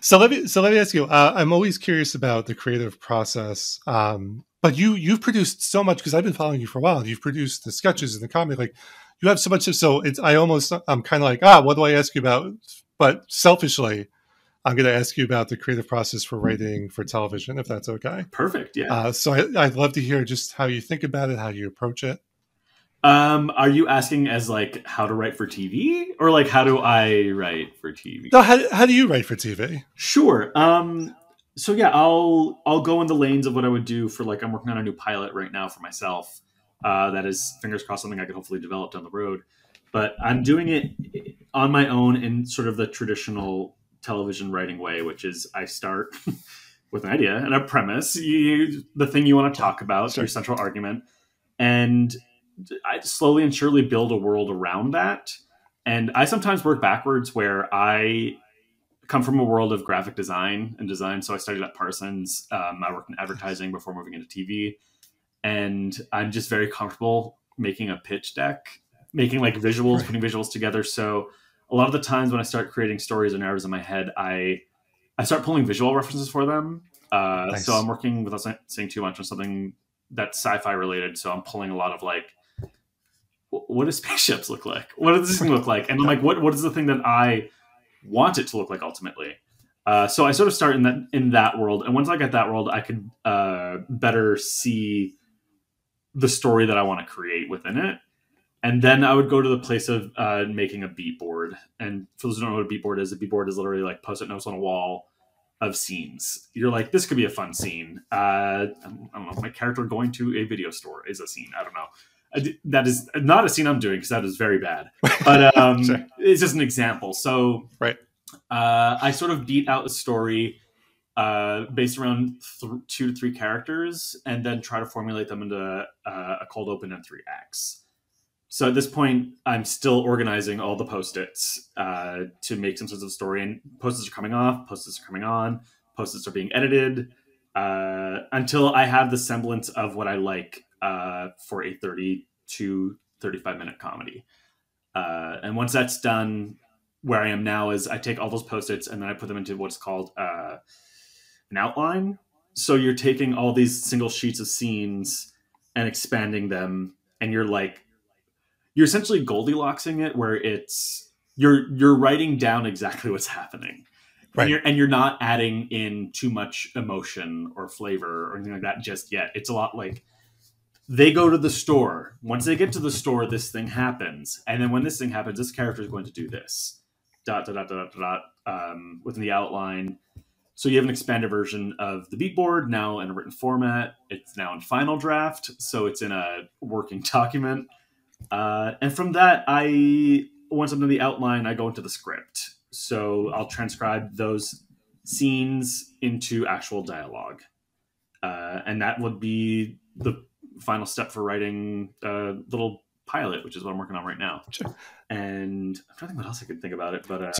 so let me so let me ask you. Uh, I'm always curious about the creative process. Um, but you you've produced so much because I've been following you for a while. You've produced the sketches and the comic. Like you have so much. So it's I almost I'm kind of like ah, what do I ask you about? But selfishly, I'm going to ask you about the creative process for writing for television, if that's okay. Perfect. Yeah. Uh, so I, would love to hear just how you think about it, how you approach it. Um, are you asking as like how to write for TV or like how do I write for TV? No, how, how do you write for TV? Sure. Um, so yeah, I'll I'll go in the lanes of what I would do for like I'm working on a new pilot right now for myself. Uh, that is fingers crossed something I could hopefully develop down the road. But I'm doing it on my own in sort of the traditional television writing way, which is I start with an idea and a premise, you, the thing you want to talk about, sure. your central argument, and I slowly and surely build a world around that. And I sometimes work backwards where I come from a world of graphic design and design. So I studied at Parsons. Um, I worked in advertising before moving into TV. And I'm just very comfortable making a pitch deck, making like visuals, right. putting visuals together. So a lot of the times when I start creating stories or narratives in my head, I I start pulling visual references for them. Uh, nice. So I'm working without saying too much on something that's sci-fi related. So I'm pulling a lot of like what do spaceships look like? What does this thing look like? And I'm like, what what is the thing that I want it to look like ultimately? Uh, so I sort of start in that in that world, and once I get that world, I could uh, better see the story that I want to create within it. And then I would go to the place of uh, making a beat board. And for those who don't know what a beat board is, a beat board is literally like post-it notes on a wall of scenes. You're like, this could be a fun scene. Uh, I don't know, my character going to a video store is a scene. I don't know that is not a scene I'm doing because that is very bad. But um, sure. it's just an example. So right, uh, I sort of beat out a story uh, based around th- two to three characters, and then try to formulate them into uh, a cold open and three acts. So at this point, I'm still organizing all the post-its uh, to make some sense of the story, and post-its are coming off, post-its are coming on, post-its are being edited uh, until I have the semblance of what I like uh, for a 30 to 35 minute comedy. Uh, and once that's done, where I am now is I take all those post its and then I put them into what's called uh, an outline. So you're taking all these single sheets of scenes and expanding them, and you're like, you're essentially Goldilocksing it, where it's you're you're writing down exactly what's happening. Right. And you're, and you're not adding in too much emotion or flavor or anything like that just yet. It's a lot like they go to the store. Once they get to the store, this thing happens, and then when this thing happens, this character is going to do this. Dot dot dot dot dot. Um, within the outline, so you have an expanded version of the beat board now in a written format. It's now in final draft, so it's in a working document. Uh, and from that, I once I'm in the outline, I go into the script. So I'll transcribe those scenes into actual dialogue, uh, and that would be the final step for writing a little pilot, which is what I'm working on right now. Sure. And I'm trying to think what else I could think about it, but uh,